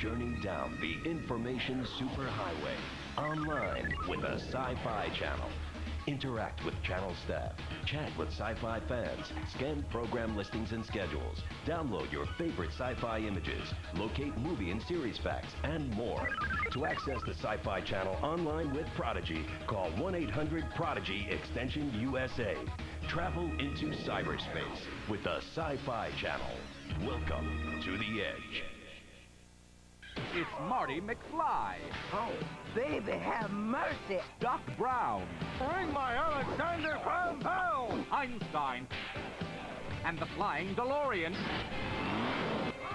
journey down the information superhighway online with the Sci-Fi Channel. Interact with channel staff, chat with sci-fi fans, scan program listings and schedules, download your favorite sci-fi images, locate movie and series facts, and more. To access the Sci-Fi Channel online with Prodigy, call 1-800-PRODIGY extension USA. Travel into cyberspace with the Sci-Fi Channel. Welcome to the Edge. It's Marty McFly. Oh, baby, have mercy. Doc Brown. Bring my Alexander Graham Bell. Einstein. And the Flying DeLorean.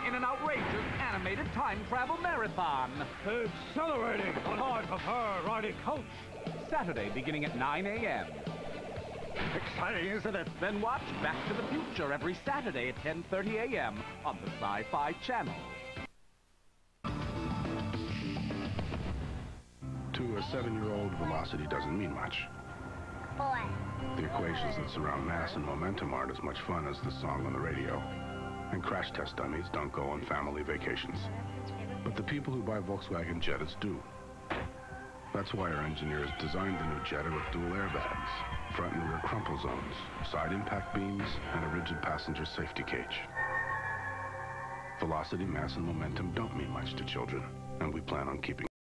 In an outrageous animated time travel marathon. Accelerating on my Papa riding coach. Saturday beginning at 9 a.m. Exciting, isn't it? Then watch Back to the Future every Saturday at 10.30 a.m. on the Sci-Fi Channel. To a seven-year-old, velocity doesn't mean much. Boy. The equations that surround mass and momentum aren't as much fun as the song on the radio. And crash test dummies don't go on family vacations. But the people who buy Volkswagen Jettas do. That's why our engineers designed the new Jetta with dual airbags, front and rear crumple zones, side impact beams, and a rigid passenger safety cage. Velocity, mass, and momentum don't mean much to children, and we plan on keeping